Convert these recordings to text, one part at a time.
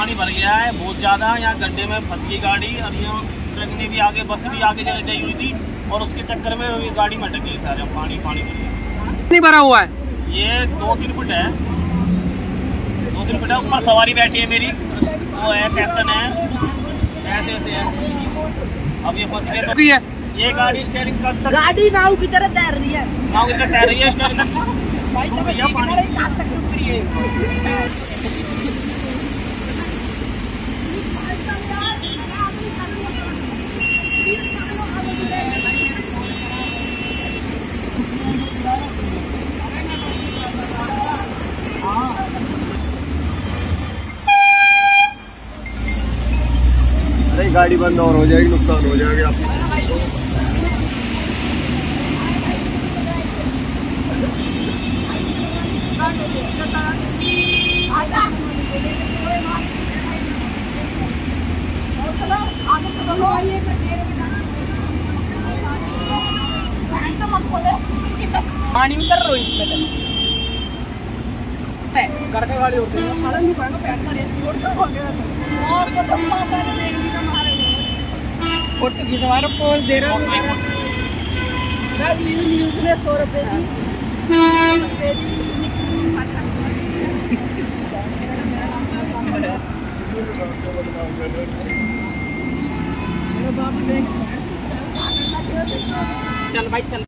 भर गया है बहुत ज़्यादा यहाँ गड्ढे में फंस गई गाड़ी और यहाँ ट्रक ने भी आगे बस भी आगे जगह गई हुई थी और उसके चक्कर में ये गाड़ी में अटक गई सारे पानी पानी भर गया। नहीं भरा हुआ है? ये दो तीन फुट है। दो तीन फुट है ऊपर सवारी बैठी है मेरी। वो है कैप्टन है। ऐसे ऐसे है। अब ये फंस गए तो है। ये गाड़ी स्टेयरिंग का तक गाड़ी नाव की तरह तैर रही है। नाव कितना तैर रही है स्टेयरिंग तक छू गई है। अरे गाड़ी बंद और हो जाएगी नुकसान हो जाएगा। आपको पानी उतर रो इसमें घर के गाड़ी होती है पैर का और तो तुम पापा ने देख ली फ़ोटो खिंचवा रहा दे रहा न्यूज़ ने सौ रुपए दी चल भाई चल।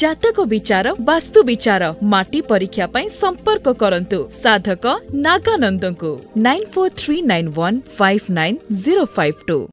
जातक विचार वास्तु विचार माटी परीक्षा पाई संपर्क करंतु साधक नागानंद को nine four three nine one five nine zero five two